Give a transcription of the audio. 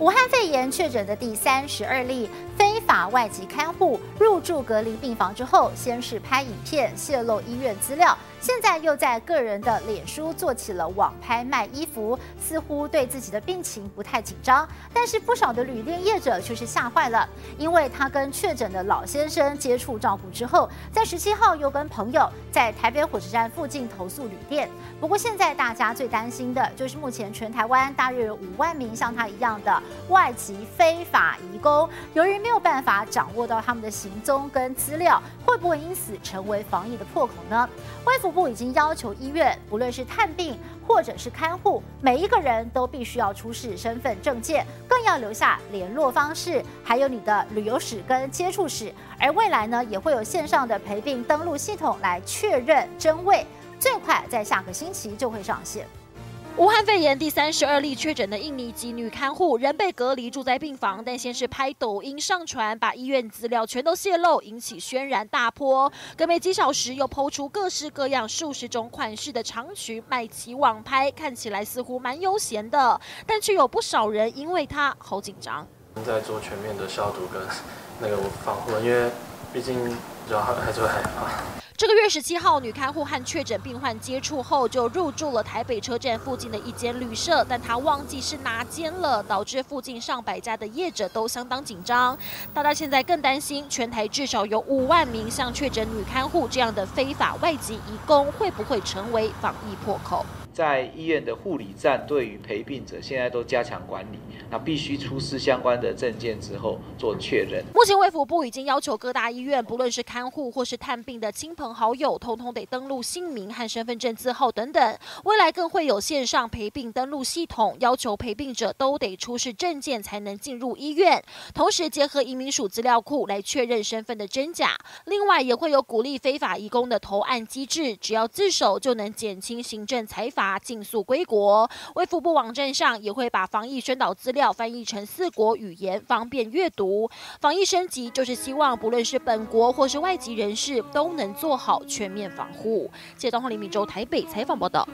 武汉肺炎确诊的第三十二例非法外籍看护入住隔离病房之后，先是拍影片泄露医院资料，现在又在个人的脸书做起了网拍卖衣服，似乎对自己的病情不太紧张。但是不少的旅店业者却是吓坏了，因为他跟确诊的老先生接触照顾之后，在十七号又跟朋友在台北火车站附近投诉旅店。不过现在大家最担心的就是目前全台湾大约有五万名像他一样的。外籍非法移工，由于没有办法掌握到他们的行踪跟资料，会不会因此成为防疫的破口呢？卫福部已经要求医院，不论是探病或者是看护，每一个人都必须要出示身份证件，更要留下联络方式，还有你的旅游史跟接触史。而未来呢，也会有线上的陪病登录系统来确认真伪，最快在下个星期就会上线。武汉肺炎第三十二例确诊的印尼籍女看护仍被隔离住在病房，但先是拍抖音上传，把医院资料全都泄露，引起轩然大波。隔没几小时，又抛出各式各样数十种款式的长裙卖起网拍，看起来似乎蛮悠闲的，但却有不少人因为她好紧张。在做全面的消毒跟那个防护，因为毕竟主要还是会害怕。这个月十七号，女看护和确诊病患接触后，就入住了台北车站附近的一间旅社，但她忘记是哪间了，导致附近上百家的业者都相当紧张。大家现在更担心，全台至少有五万名像确诊女看护这样的非法外籍移工，会不会成为防疫破口？在医院的护理站，对于陪病者现在都加强管理，那必须出示相关的证件之后做确认。目前卫福部已经要求各大医院，不论是看护或是探病的亲朋好友，通通得登录姓名和身份证字号等等。未来更会有线上陪病登录系统，要求陪病者都得出示证件才能进入医院，同时结合移民署资料库来确认身份的真假。另外也会有鼓励非法移工的投案机制，只要自首就能减轻行政裁罚。他尽速归国。卫福部网站上也会把防疫宣导资料翻译成四国语言，方便阅读。防疫升级就是希望不论是本国或是外籍人士都能做好全面防护。谢东宏、林敏洲台北采访报道。